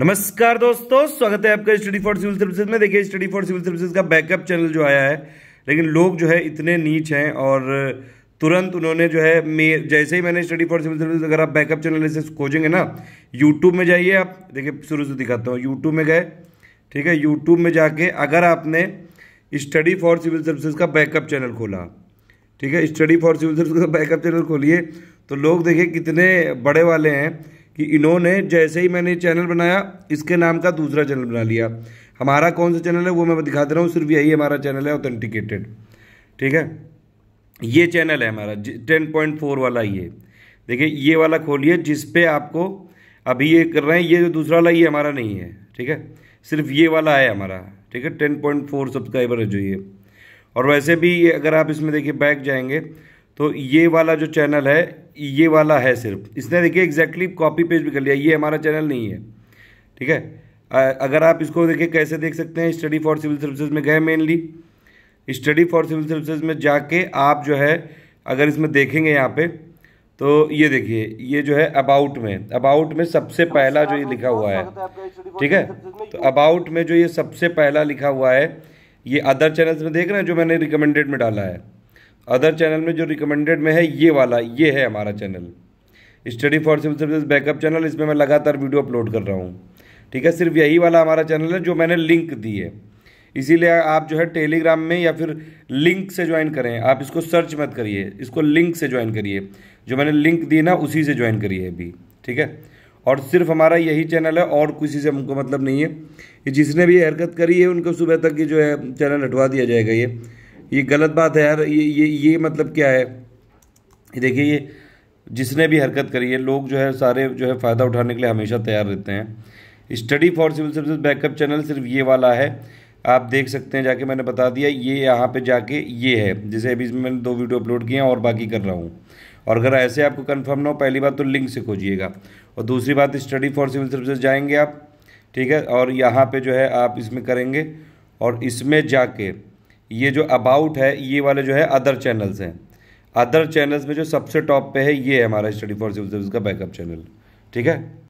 नमस्कार दोस्तों, स्वागत है आपका स्टडी फॉर सिविल सर्विसेज़ में। देखिए, स्टडी फॉर सिविल सर्विसेज़ का बैकअप चैनल जो आया है, लेकिन लोग जो है इतने नीच हैं और तुरंत उन्होंने जो है मे, जैसे ही मैंने स्टडी फॉर सिविल सर्विसेज़, अगर आप बैकअप चैनल से खोजेंगे ना यूट्यूब में जाइए आप। देखिए, शुरू से दिखाता हूँ। यूट्यूब में गए, ठीक है? यूट्यूब में जाके अगर आपने स्टडी फॉर सिविल सर्विसेज़ का बैकअप चैनल खोला, ठीक है? स्टडी फॉर सिविल सर्विस का बैकअप चैनल खोलिए तो लोग देखिए कितने बड़े वाले हैं। कि इन्होंने जैसे ही मैंने चैनल बनाया, इसके नाम का दूसरा चैनल बना लिया। हमारा कौन सा चैनल है, वो मैं दिखा दे रहा हूँ सिर्फ़ यही हमारा चैनल है ऑथेंटिकेटेड ठीक है? ये चैनल है हमारा टेन पॉइंट फोर वाला ये। देखिए, ये वाला खोलिए, जिस पे आपको अभी ये कर रहे हैं, ये जो दूसरा वाला, ये हमारा नहीं है। ठीक है? सिर्फ़ ये वाला है हमारा। ठीक है? टेन पॉइंट फोर सब्सक्राइबर है जो ये। और वैसे भी ये, अगर आप इसमें देखिए बैक जाएँगे तो ये वाला जो चैनल है ये वाला है सिर्फ़। इसने देखिए एग्जैक्टली कॉपी पेज भी कर लिया, ये हमारा चैनल नहीं है। ठीक है? अगर आप इसको देखिए, कैसे देख सकते हैं स्टडी फॉर सिविल सर्विसेज़ में गए mainly study for civil services में जाके आप जो है, अगर इसमें देखेंगे यहाँ पे तो ये देखिए, ये जो है अबाउट में अबाउट में सबसे पहला जो ये लिखा हुआ है। ठीक है? तो अबाउट में जो ये सबसे पहला लिखा हुआ है, ये अदर चैनल्स में देख रहे हैं जो मैंने रिकमेंडेड में डाला है। अदर चैनल में जो रिकमेंडेड में है, ये वाला, ये है हमारा channel study for civil service backup channel इसमें मैं लगातार वीडियो अपलोड कर रहा हूँ. ठीक है, सिर्फ़ यही वाला हमारा चैनल है जो मैंने लिंक दी है. इसीलिए आप जो है टेलीग्राम में या फिर लिंक से ज्वाइन करें. आप इसको सर्च मत करिए. इसको लिंक से ज्वाइन करिए. जो मैंने लिंक दी ना, उसी से ज्वाइन करिए अभी. ठीक है? और सिर्फ़ हमारा यही चैनल है, और किसी से हमको मतलब नहीं है जिसने भी हरकत करी है, उनको सुबह तक की जो है चैनल हटवा दिया जाएगा ये. ये गलत बात है यार, ये ये ये मतलब क्या है? देखिए, ये जिसने भी हरकत करी है, लोग जो है सारे जो है फ़ायदा उठाने के लिए हमेशा तैयार रहते हैं। Study for civil service backup channel सिर्फ़ ये वाला है। आप देख सकते हैं, जाके मैंने बता दिया, ये यहाँ पे जाके ये है। जैसे अभी मैंने दो वीडियो अपलोड किए हैं और बाकी कर रहा हूँ। और अगर ऐसे आपको कन्फर्म ना हो, पहली बात तो लिंक से खोजिएगा। और दूसरी बात स्टडी फॉर सिविल सर्विसेज़ जाएँगे आप, ठीक है? और यहाँ पे जो है आप इसमें करेंगे। और इसमें जाके ये जो अबाउट है, ये वाले जो है अदर चैनल्स हैं। अदर चैनल्स में जो सबसे टॉप पे है, ये है हमारा स्टडी फॉर सिविल सर्विस का बैकअप चैनल ठीक है?